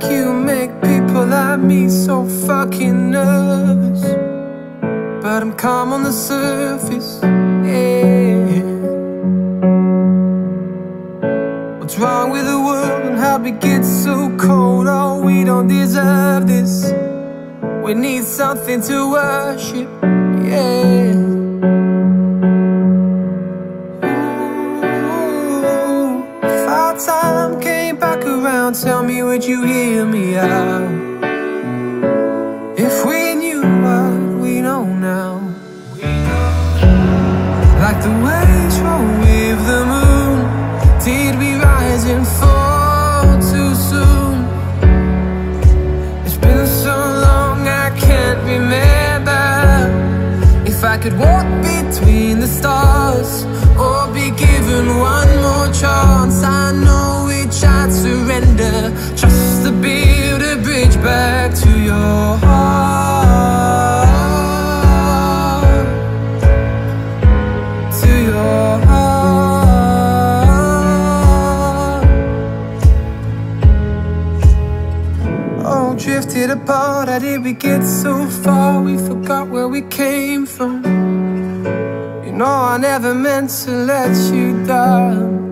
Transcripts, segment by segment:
Like you make people like me so fucking nervous. But I'm calm on the surface, yeah. What's wrong with the world and how it gets so cold? Oh, we don't deserve this. We need something to worship, yeah. Would you hear me out? If we knew what we know now, like the waves roll with the moon, did we rise and fall too soon? It's been so long I can't remember if I could walk between the stars or be given one more chance. I know which I'd surrender just to build a bridge back to your heart. To your heart. Oh, drifted apart. How did we get so far? We forgot where we came from. You know, I never meant to let you down.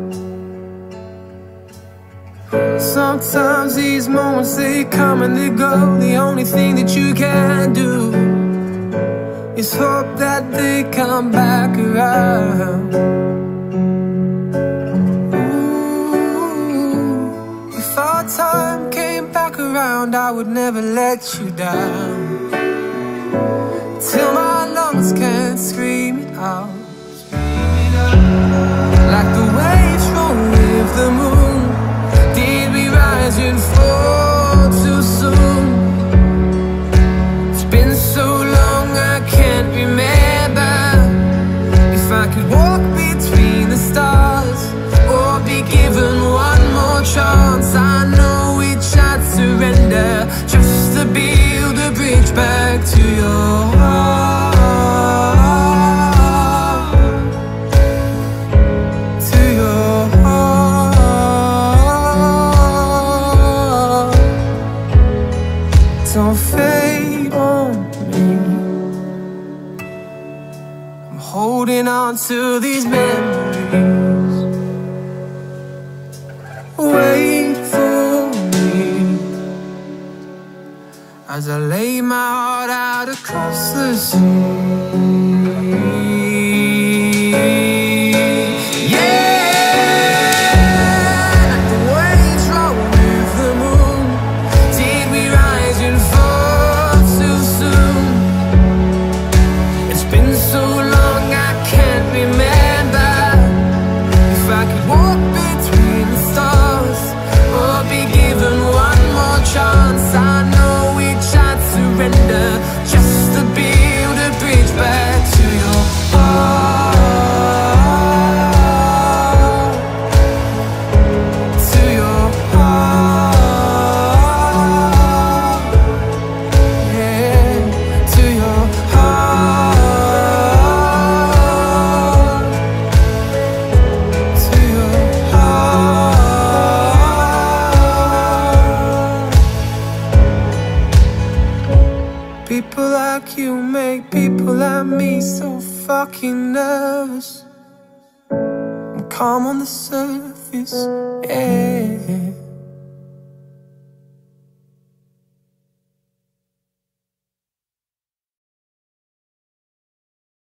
Sometimes these moments they come and they go. The only thing that you can do is hope that they come back around. Ooh, if our time came back around, I would never let you down. Till my I'm holding on to these memories. Wait for me as I lay my heart out across the sea. Like me so fucking nervous. I'm calm on the surface, yeah.